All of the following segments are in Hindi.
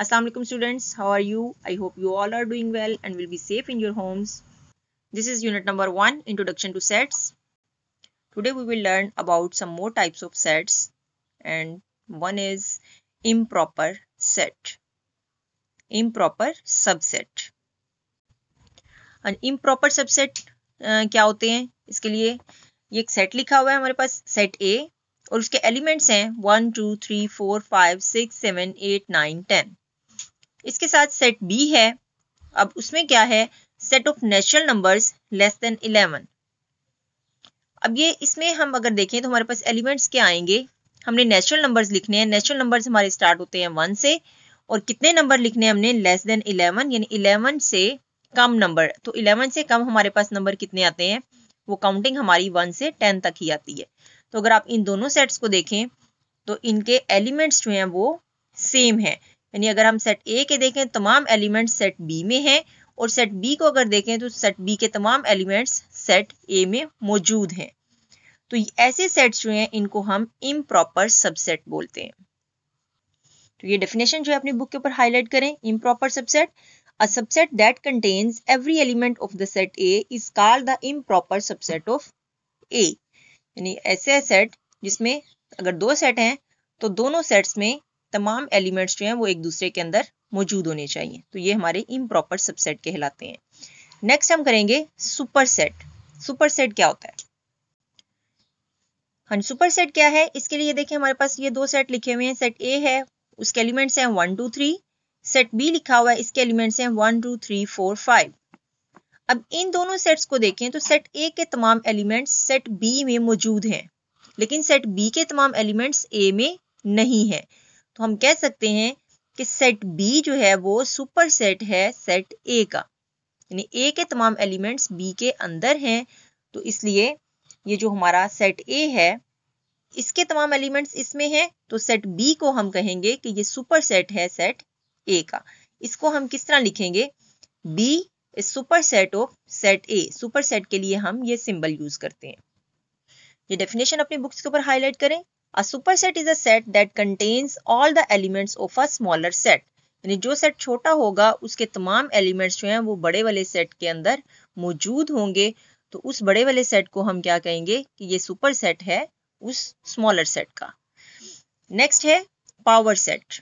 Assalamu alaikum students, how are you? I hope you all are doing well and will be safe in your homes. This is unit number 1, Introduction to Sets. Today we will learn about some more types of sets and one is improper set. Improper subset. An improper subset uh, क्या होते हैं इसके लिए ये एक सेट लिखा हुआ है हमारे पास सेट ए और उसके एलिमेंट्स हैं one two three four five six seven eight nine ten इसके साथ सेट बी है। अब उसमें क्या है? Set of natural numbers less than eleven अब ये इसमें हम अगर देखें तो हमारे पास एलिमेंट्स क्या आएँगे? हमने नेचुरल नंबर्स लिखने हैं। नेचुरल नंबर्स हमारे स्टार्ट होते हैं वन से। और कितने नंबर लिखने हैं हमने? लेस देन इलेवन यानी इलेवन से कम नंबर तो इलेवन से कम हमारे पास नंबर कितने आते हैं? वो काउंटिंग हमारी वन से टेन तक ही आती है। तो अगर आप इन दोनों सेट्स को देखें तो इनके एलिमेंट्स जो हैं वो सेम है। यानी अगर हम सेट ए के देखें, तमाम एलिमेंट्स सेट बी में हैं, और सेट बी को अगर देखें तो सेट बी के तमाम एलिमेंट्स सेट ए में मौजूद हैं। तो ऐसे सेट्स जो हैं, इनको हम इम्प्रॉपर सबसेट बोलते हैं। तो ये डेफिनेशन जो है, अपनी बुक के ऊपर हाईलाइट करें improper subset a subset that contains every element of the set A is called the improper subset of A यानी ऐसे सेट जिसमें अगर दो सेट हैं तो दोनों सेट्स में तमाम एलिमेंट्स जो हैं वो एक दूसरे के अंदर मौजूद होने चाहिए। तो ये हमारे इम्प्रॉपर सबसेट कहलाते हैं। नेक्स्ट हम करेंगे सुपर सेट सुपर सेट क्या होता है? हाँ सुपर सेट क्या है? इसके लिए देखिए हमारे पास ये दो सेट लिखे हुए हैं। सेट ए है, उसके एलिमेंट्स हैं one two three set B लिखा हुआ है, इसके एलिमेंट्स हैं one two three four five अब इन दोनों सेट्स को देखें तो सेट ए के तमाम एलिमेंट्स सेट बी में मौजूद हैं। लेकिन सेट बी के तमाम एलिमेंट्स ए में नहीं है। तो हम कह सकते हैं कि सेट बी जो है वो सुपर सेट है सेट ए का। यानी ए के तमाम एलिमेंट्स बी के अंदर हैं तो इसलिए ये जो हमारा सेट ए है, इसके तमाम एलिमेंट्स इसमें हैं तो सेट बी को हम कहेंगे कि ये सुपर सेट है सेट ए का। इसको हम किस तरह लिखेंगे? B superset of set A superset के लिए हम ये सिंबल यूज़ करते हैं। ये डेफिनेशन अपनी बुक्स के ऊपर हाईलाइट करें। A superset is a set that contains all the elements of a smaller set. यानी जो सेट छोटा होगा, उसके तमाम एलिमेंट्स जो हैं, वो बड़े वाले सेट के अंदर मौजूद होंगे। तो उस बड़े वाले सेट को हम क्या कहेंगे कि ये सुपर सेट है उस स्मॉलर सेट का। नेक्स्ट है पावर सेट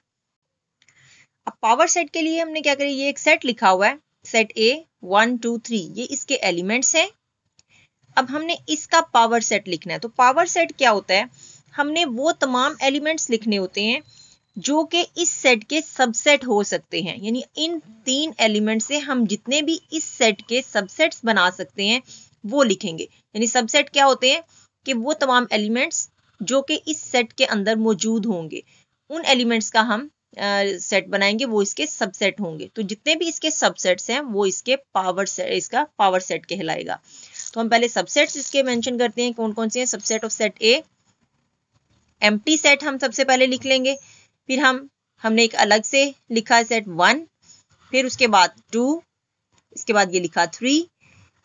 अब पावर सेट के लिए हमने क्या करें? ये एक सेट लिखा हुआ है। Set A one two three ये इसके एलिमेंट्स हैं। अब हमने इसका पावर सेट लिखना है। तो पावर सेट क्या होता है? हमने वो तमाम एलिमेंट्स लिखने होते हैं जो कि इस सेट के सबसेट हो सकते हैं। यानी इन तीन एलिमेंट से हम जितने भी इस सेट के सबसेट्स बना सकते हैं वो लिखेंगे। यानी सबसेट क्या होते हैं? कि वो तमाम एलिमेंट्स जो कि इस सेट के अंदर मौजूद होंगे। उन एलिमेंट्स का हम सेट uh, बनाएँगे वो इसके सबसेट होंगे। तो जितने भी इसके सबसेट्स हैं वो इसके पावर सेट इसका पावर सेट कहलाएगा। तो हम पहले सबसेट्स इसके मेंशन करते हैं कौन कौन से हैं? Subset of set A empty set हम सबसे पहले लिख लेंगे, फिर हम, हमने एक अलग से लिखा सेट वन फिर उसके बाद टू इसके बाद ये लिखा थ्री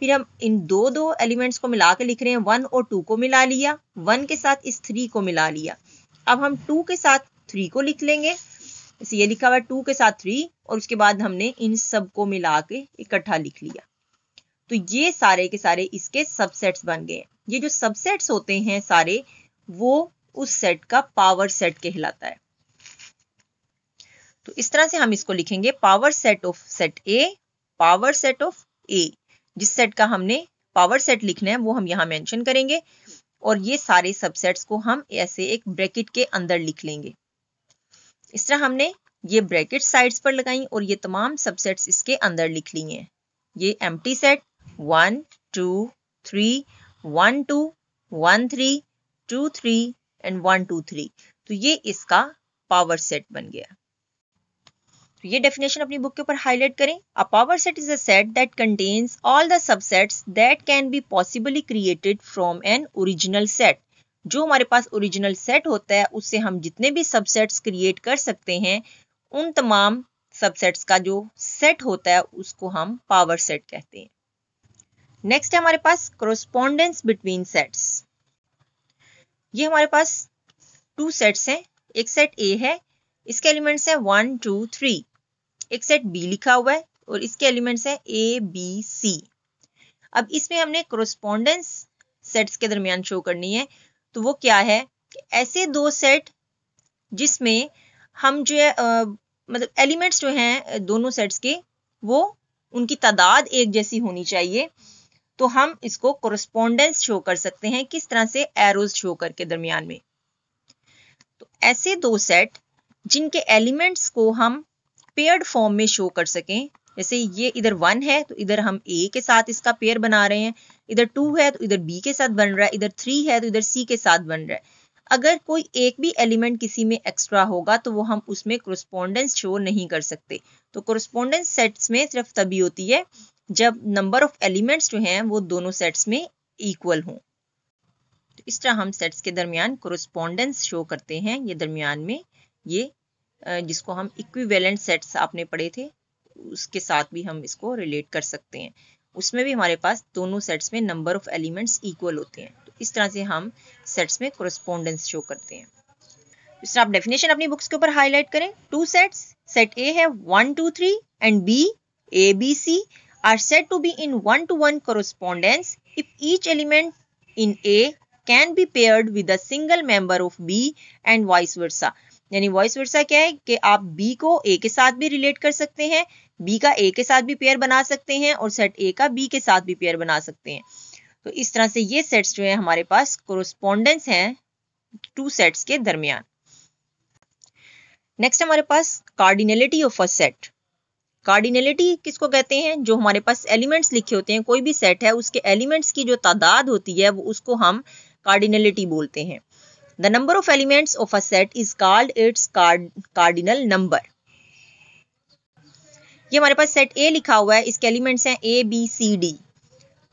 फिर हम इन दो दो एलिमेंट्स को मिला के लिख रहे हैं वन और टू को मिला लिया वन के साथ इस थ्री को मिला लिया। अब हम टू के साथ थ्री को लिख लेंगे, इसे ये लिखा हुआ टू के साथ थ्री और उसके बाद हमने इन सबको मिला के इकट्ठा लिख लिया। तो ये सारे के सारे इसके सबसेट्स बन गए। ये जो सबसेट्स होते हैं सारे, वो उस सेट का पावर सेट कहलाता है। तो इस तरह से हम इसको लिखेंगे power set of set A power set of A जिस सेट का हमने पावर सेट लिखना है, वो हम यहाँ मेंशन करेंगे और ये सारे सबसेट्स को हम ऐसे एक ब्रैकेट के अंदर लिख लेंगे। इस तरह हमने ये ब्रैकेट साइड्स पर लगाई और ये तमाम सबसेट्स इसके अंदर लिख लिए हैं। ये empty set one two three one two one three two three and one two three तो ये इसका पावर सेट बन गया। तो ये डेफिनेशन अपनी बुक के ऊपर हाईलाइट करें। A power set is a set that contains all the subsets that can be possibly created from an original set जो हमारे पास ओरिजिनल सेट होता है, उससे हम जितने भी सबसेट्स क्रिएट कर सकते हैं, उन तमाम सबसेट्स का जो सेट होता है, उसको हम पावर सेट कहते हैं। नेक्स्ट है हमारे पास कोरोस्पॉन्डेंस बिटवीन सेट्स ये हमारे पास टू सेट्स हैं। एक सेट ए है, इसके एलिमेंट्स हैं वन टू थ्री एक सेट बी लिखा हुआ है और इसके एलिमेंट्स हैं ए बी सी अब इसमें हमने कोरोस्पोंडेंस सेट्स के दरमियान शो करनी है। तो वो क्या है? ऐसे दो सेट जिसमें हम जो है मतलब एलिमेंट्स जो हैं, दोनों सेट्स के, वो उनकी तादाद एक जैसी होनी चाहिए। तो हम इसको कोरस्पोंडेंस शो कर सकते हैं किस तरह से एरोज शो करके दरमियान में। तो ऐसे दो सेट जिनके एलिमेंट्स को हम पेयर्ड फॉर्म में शो कर सकें, जैसे ये इधर वन है तो इधर हम ए के साथ इसका पेयर बना रहे हैं, इधर टू है तो इधर बी के साथ बन रहा है, इधर थ्री है तो इधर सी के साथ बन रहा है। अगर कोई एक भी एलिमेंट किसी में एक्स्ट्रा होगा तो वो हम उसमें कोरस्पोंडेंस शो नहीं कर सकते। तो कोरस्पोंडेंस सेट्स में सिर्फ़ तभी होती है जब नंबर ऑफ़ एलिमेंट्स जो हैं, वो दोनों सेट्स में इक्वल हों। तो इस तरह हम सेट्स के दरमियान कोरस्पोंडेंस शो करते हैं। ये दरमियान में ये जिसको हम इक्विवेलेंट सेट्स आपने पढ़े थे, उसके साथ भी हम इसको रिलेट कर सकते हैं। उसमें भी हमारे पास दोनों सेट्स में नंबर ऑफ़ एलिमेंट्स इक्वल होते हैं। तो इस तरह से हम सेट्स में कोरस्पोंडेंस शो करते हैं। इस तरह आप डेफिनेशन अपनी बुक्स के ऊपर हाईलाइट करें। टू सेट्स सेट ए है one two three and B A B C set to be in one to one correspondence if each element in A can be paired with a single member of B and vice versa यानी वॉइस वर्सा क्या है कि आप बी को ए के साथ भी रिलेट कर सकते हैं बी का ए के साथ भी पेयर बना सकते हैं और सेट ए का बी के साथ भी पेयर बना सकते हैं। तो इस तरह से ये सेट्स जो है हमारे पास कोरोस्पोंडेंस हैं टू सेट्स के दरमियान। नेक्स्ट हमारे पास cardinality of a set cardinality किसको कहते हैं? जो हमारे पास एलिमेंट्स लिखे होते हैं, कोई भी सेट है, उसके एलिमेंट्स की जो तादाद होती है, वो उसको हम कार्डिनलिटी बोलते हैं। The number of elements of a set is called its cardinal number ये हमारे पास सेट ए लिखा हुआ है, इसके एलिमेंट्स हैं ए बी सी डी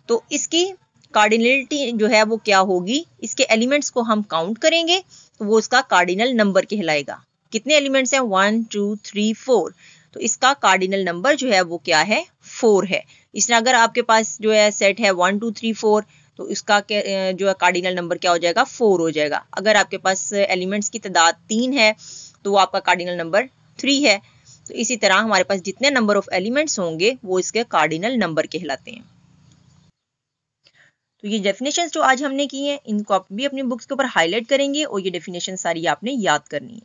तो इसकी कार्डिनलिटी जो है, वो क्या होगी? इसके एलिमेंट्स को हम काउंट करेंगे तो वो उसका कार्डिनल नंबर कहलाएगा। कितने एलिमेंट्स हैं? वन टू थ्री फोर तो इसका कार्डिनल नंबर जो है वो क्या है? फोर है। इसलिए अगर आपके पास जो है सेट है वन टू थ्री फोर तो इसका जो है कार्डिनल नंबर क्या हो जाएगा? फोर हो जाएगा। अगर आपके पास एलिमेंट्स की तादाद तीन है तो वो आपका कार्डिनल नंबर थ्री है। तो इसी तरह हमारे पास जितने नंबर ऑफ़ एलिमेंट्स होंगे, वो इसके कार्डिनल नंबर कहलाते हैं। तो ये डेफिनेशन जो आज हमने की हैं, इनको आप भी अपनी बुक्स के ऊपर हाईलाइट करेंगे और ये डेफिनेशन सारी आपने याद करनी है।